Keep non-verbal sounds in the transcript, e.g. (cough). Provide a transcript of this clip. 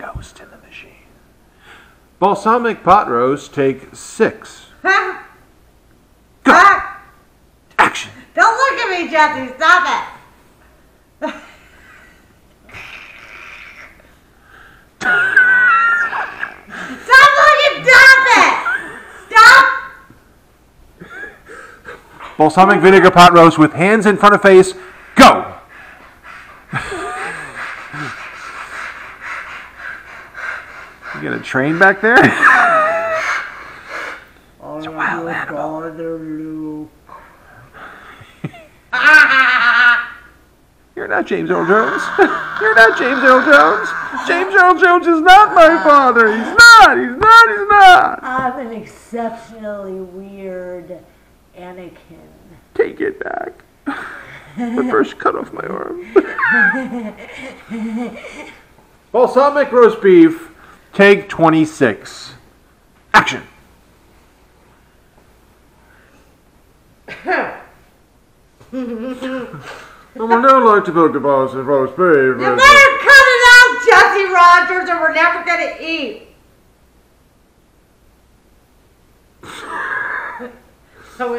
ghost in the machine. Balsamic pot roast, take six. Go. Action. Don't look at me, Jesse. Stop it. Stop looking. Stop it. Stop. Balsamic vinegar pot roast with hands in front of face. Go. You got a train back there? (laughs) It's a wild animal. (laughs) You're not James Earl Jones. (laughs) You're not James Earl Jones. James Earl Jones is not my father. He's not. He's not. He's not. I'm an exceptionally weird Anakin. Take it back. But first, cut off my arm. Balsamic roast beef. Take 26. Action. (laughs) I would now like to cook the balsamic roast beef. You better cut it out, Jesse Rogers, or we're never gonna eat. (laughs) so is